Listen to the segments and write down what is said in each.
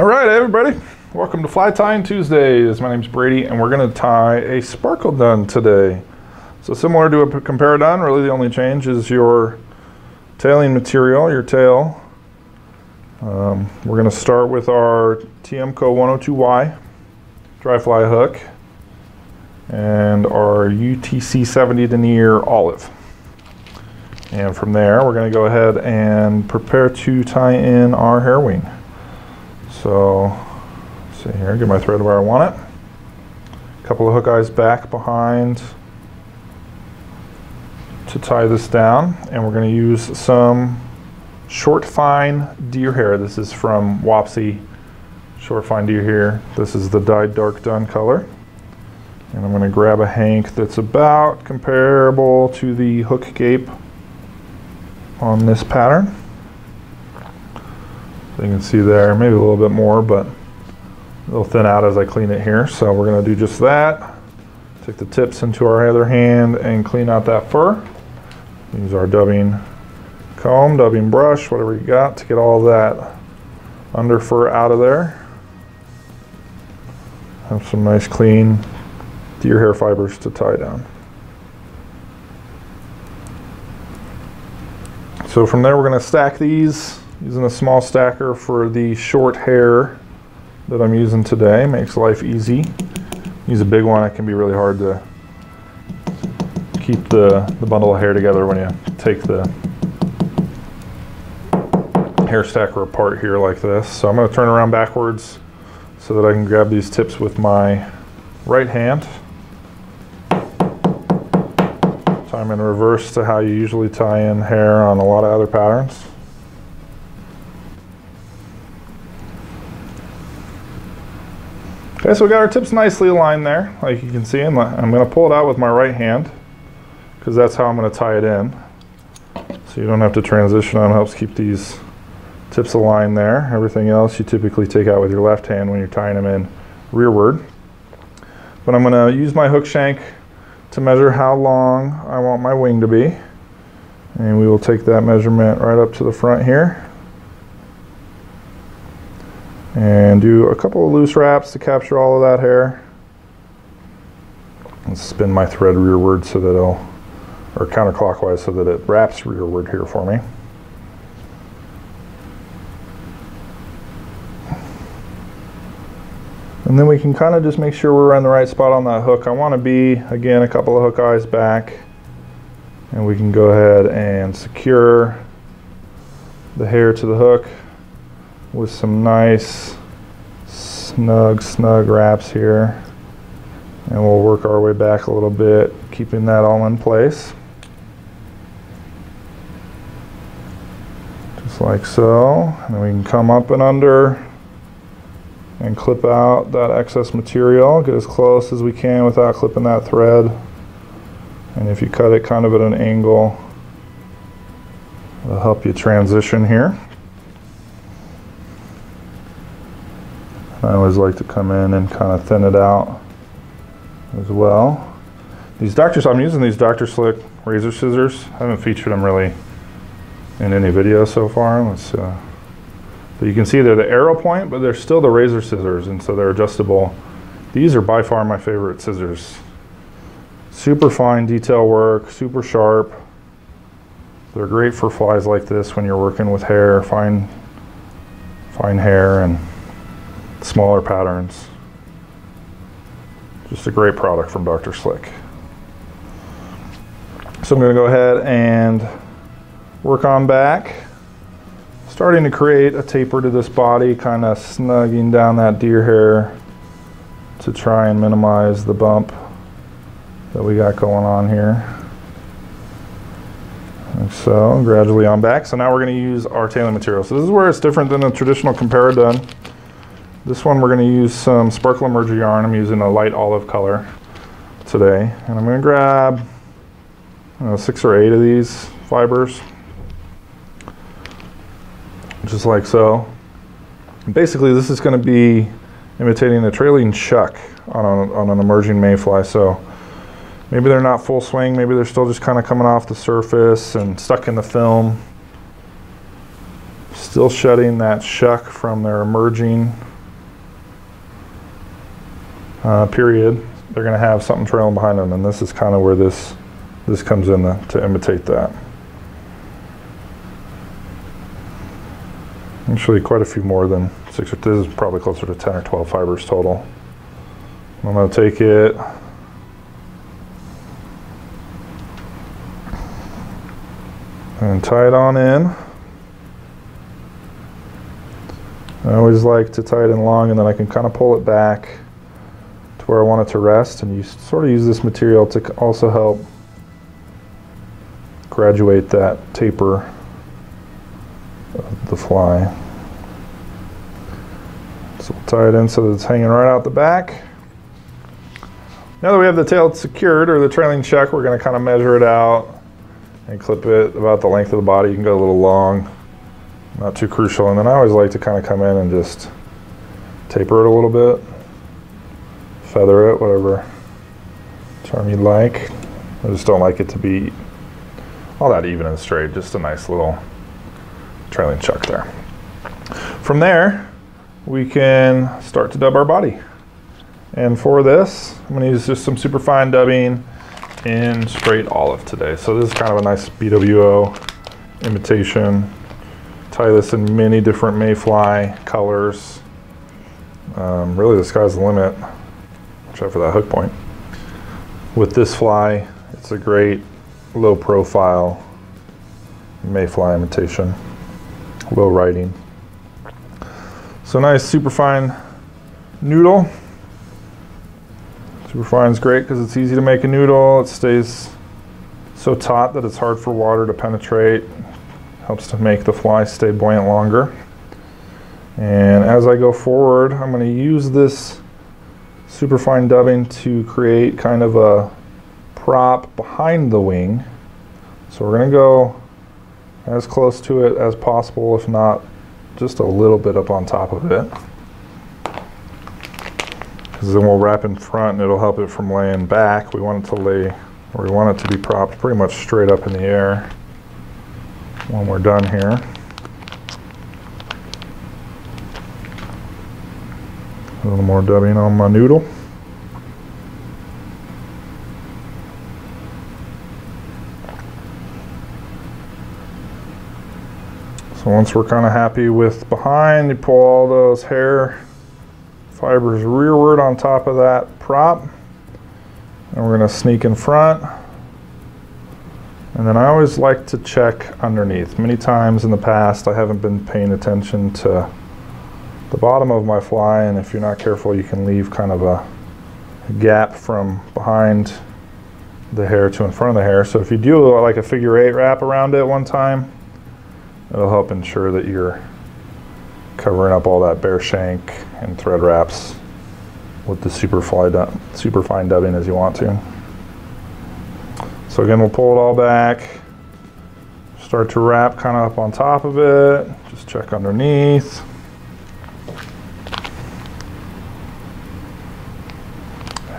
All right, everybody. Welcome to Fly Tying Tuesdays. My name's Brady, and we're going to tie a sparkle dun today. So similar to a comparadun, really the only change is your tailing material, your tail. Um, we're going to start with our Tiemco 102Y dry fly hook and our UTC 70 denier olive. And from there, we're going to go ahead and prepare to tie in our hair wing. So, see here, get my thread where I want it. A couple of hook eyes back behind to tie this down. And we're going to use some short fine deer hair. This is from Wapsi short fine deer hair. This is the dyed dark dun color. And I'm going to grab a hank that's about comparable to the hook gape on this pattern. You can see there, maybe a little bit more, but it'll thin out as I clean it here. So we're gonna do just that. Take the tips into our other hand and clean out that fur. Use our dubbing comb, dubbing brush, whatever you got to get all that under fur out of there. Have some nice clean deer hair fibers to tie down. So from there we're going to stack these using a small stacker for the short hair that I'm using today. Makes life easy. Use a big one, it can be really hard to keep the, the bundle of hair together when you take the hair stacker apart here like this. So I'm going to turn around backwards so that I can grab these tips with my right hand. Tie them in reverse to how you usually tie in hair on a lot of other patterns. Okay, so we got our tips nicely aligned there, like you can see. I'm, I'm going to pull it out with my right hand because that's how I'm going to tie it in. So you don't have to transition on. Helps keep these tips aligned there. Everything else you typically take out with your left hand when you're tying them in rearward. But I'm going to use my hook shank to measure how long I want my wing to be. And we will take that measurement right up to the front here. And do a couple of loose wraps to capture all of that hair. And spin my thread rearward so that it'll, or counterclockwise so that it wraps rearward here for me. And then we can kind of just make sure we're in the right spot on that hook. I want to be, again, a couple of hook eyes back. And we can go ahead and secure the hair to the hook with some nice snug, snug wraps here. And we'll work our way back a little bit, keeping that all in place. Just like so. And we can come up and under and clip out that excess material, get as close as we can without clipping that thread. And if you cut it kind of at an angle, it'll help you transition here. I always like to come in and kind of thin it out as well. These doctors, I'm using these Dr. Slick razor scissors. I haven't featured them really in any video so far. Let's uh, but you can see they're the arrow point, but they're still the razor scissors, and so they're adjustable. These are by far my favorite scissors. Super fine detail work, super sharp. They're great for flies like this when you're working with hair, fine, fine hair, and smaller patterns. Just a great product from Dr. Slick. So I'm going to go ahead and work on back starting to create a taper to this body, kind of snugging down that deer hair to try and minimize the bump that we got going on here. Like so, gradually on back. So now we're going to use our tailing material. So this is where it's different than a traditional comparadun. This one we're going to use some Sparkle Emerger yarn. I'm using a light olive color today. And I'm going to grab six or eight of these fibers just like so. And basically, this is going to be imitating a trailing shuck on, a, on an emerging mayfly. So maybe they're not full swing, maybe they're still just kind of coming off the surface and stuck in the film. Still shedding that shuck from their emerging uh, period, they're going to have something trailing behind them, and this is kind of where this this comes in to, to imitate that. Actually, quite a few more than six. Or, this is probably closer to 10 or 12 fibers total. I'm going to take it. And tie it on in. I always like to tie it in long and then I can kind of pull it back to where I want it to rest and you sort of use this material to also help graduate that taper of the fly. So we'll tie it in so that it's hanging right out the back. Now that we have the tail secured or the trailing shuck, we're going to kind of measure it out and clip it about the length of the body. You can go a little long not too crucial. And then I always like to kind of come in and just taper it a little bit, feather it, whatever term you like. I just don't like it to be all that even and straight, just a nice little trailing shuck there. From there, we can start to dub our body. And for this, I'm gonna use just some super fine dubbing in straight olive today. So this is kind of a nice BWO imitation tie this in many different mayfly colors. Um, really the sky's the limit, for that hook point. With this fly, it's a great low profile mayfly imitation, low writing. So nice super fine noodle. Super fine is great because it's easy to make a noodle. It stays so taut that it's hard for water to penetrate helps to make the fly stay buoyant longer. And as I go forward, I'm going to use this super fine dubbing to create kind of a prop behind the wing. So we're going to go as close to it as possible, if not just a little bit up on top of it. Because then we'll wrap in front and it'll help it from laying back. We want it to lay, or we want it to be propped pretty much straight up in the air when we're done here. A little more dubbing on my noodle. So once we're kind of happy with behind, you pull all those hair fibers rearward on top of that prop. And we're going to sneak in front. And then I always like to check underneath. Many times in the past I haven't been paying attention to the bottom of my fly and if you're not careful you can leave kind of a gap from behind the hair to in front of the hair. So if you do like a figure eight wrap around it one time, it'll help ensure that you're covering up all that bare shank and thread wraps with the super, fly super fine dubbing as you want to. So again, we'll pull it all back, start to wrap kind of up on top of it, just check underneath.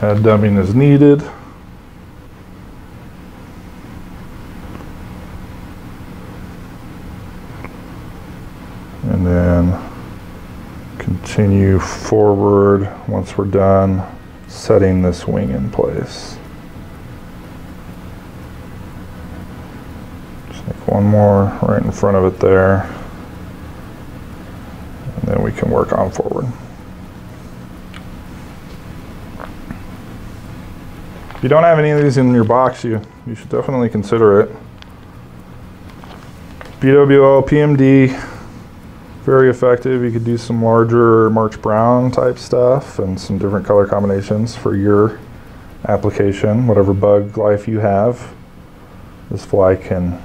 Head dubbing is needed. And then continue forward once we're done setting this wing in place. Just make one more right in front of it there. And then we can work on forward. If you don't have any of these in your box, you, you should definitely consider it. BWO, PMD, very effective. You could do some larger March Brown type stuff and some different color combinations for your application, whatever bug life you have. This fly can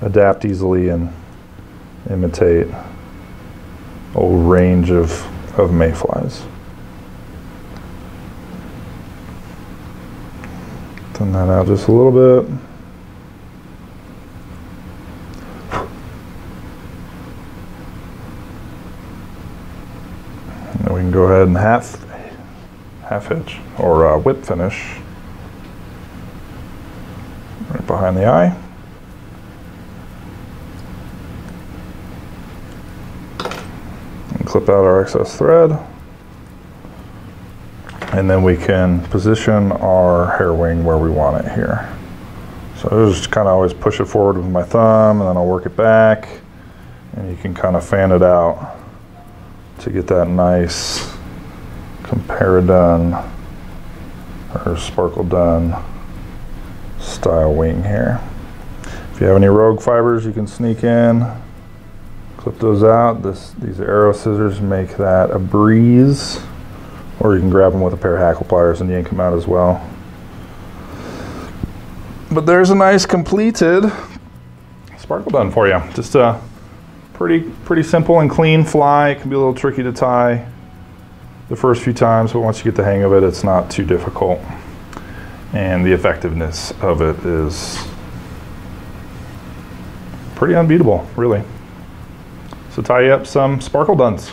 adapt easily and imitate a range of, of mayflies. Thin that out just a little bit. And we can go ahead and half, half hitch or uh, whip finish right behind the eye. And clip out our excess thread. And then we can position our hair wing where we want it here. So I just kind of always push it forward with my thumb and then I'll work it back and you can kind of fan it out to get that nice Comparadun or Sparkle Dun style wing here. If you have any rogue fibers you can sneak in, clip those out. This, these arrow scissors make that a breeze or you can grab them with a pair of hackle pliers and yank them out as well. But there's a nice completed sparkle dun for you. Just a pretty, pretty simple and clean fly. It can be a little tricky to tie the first few times, but once you get the hang of it, it's not too difficult. And the effectiveness of it is pretty unbeatable, really. So tie up some sparkle duns.